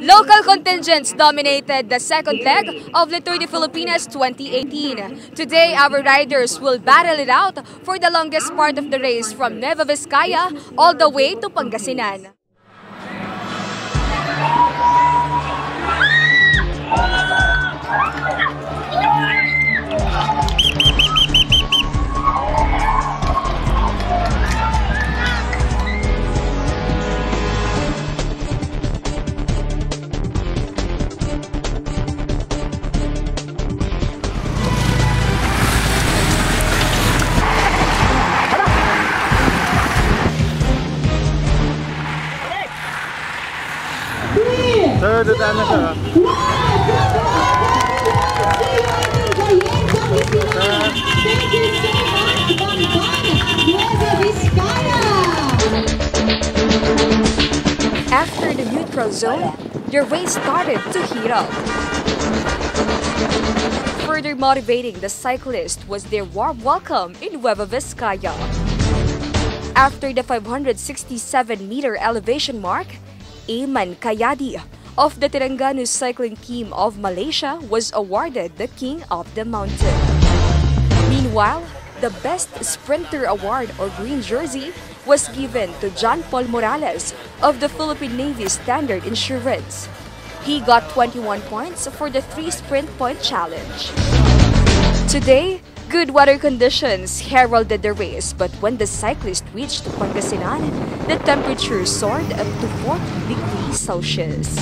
Local contingents dominated the second leg of the Tour de Filipinas 2018. Today, our riders will battle it out for the longest part of the race from Nueva Vizcaya all the way to Pangasinan. After the neutral zone, the race started to heat up. Further motivating the cyclist was their warm welcome in Nueva Vizcaya. After the 567-meter elevation mark, Ayman Kayadi of the Terengganu cycling team of Malaysia was awarded the King of the Mountain. Meanwhile, the Best Sprinter Award or Green Jersey was given to John Paul Morales of the Philippine Navy Standard Insurance. He got 21 points for the three sprint point challenge. Today, good weather conditions heralded the race, but when the cyclist reached Pangasinan, the temperature soared up to 40 degrees Celsius.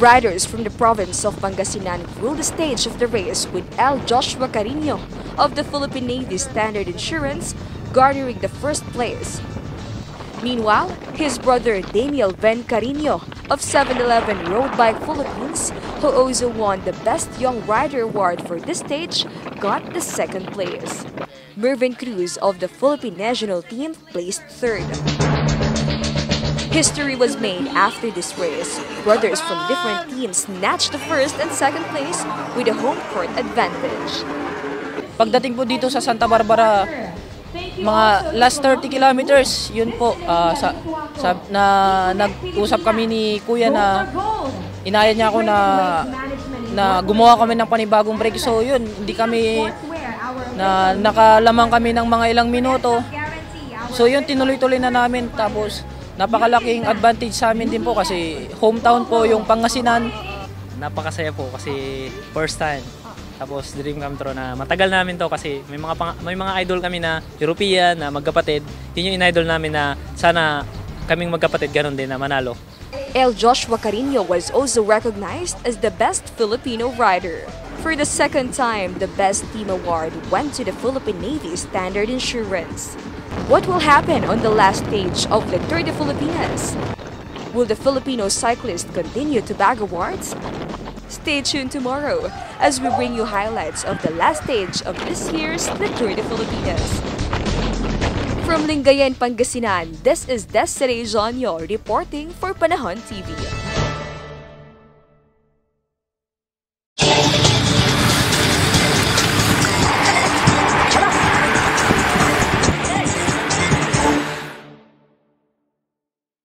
Riders from the province of Pangasinan ruled the stage of the race with El Joshua Cariño of the Philippine Navy Standard Insurance garnering the first place. Meanwhile, his brother Daniel Ven Cariño of 7-Eleven Road Bike Philippines, who also won the Best Young Rider Award for this stage, got the second place. Mervin Cruz of the Philippine National Team placed third. History was made after this race. Brothers from different teams snatched the first and second place with a home court advantage. Pagdating po dito sa Santa Barbara, mga last 30 kilometers, yun po, ah, sa, sa, na nag-usap kami ni Kuya na inaya niya ako na na gumawa kami ng panibagong break. So yun, hindi kami na nakalamang kami ng mga ilang minuto. So yun, tinuloy-tuloy na namin. Tapos napakalaking advantage sa amin din po kasi hometown po yung Pangasinan. napakasaya po kasi first time. Tapos dream come true na matagal namin to kasi may mga pang- may mga idol kami na European na magkapatid. Yun yung in-idol namin na sana kaming magkapatid ganun din na manalo. El Joshua Carino was also recognized as the best Filipino rider. For the second time, the Best Team Award went to the Philippine Navy Standard Insurance. What will happen on the last stage of the Tour de Filipinas? Will the Filipino cyclist continue to bag awards? Stay tuned tomorrow as we bring you highlights of the last stage of this year's The de Filipinas. From Lingayen, Pangasinan, this is Desiree Jonyo reporting for Panahon TV.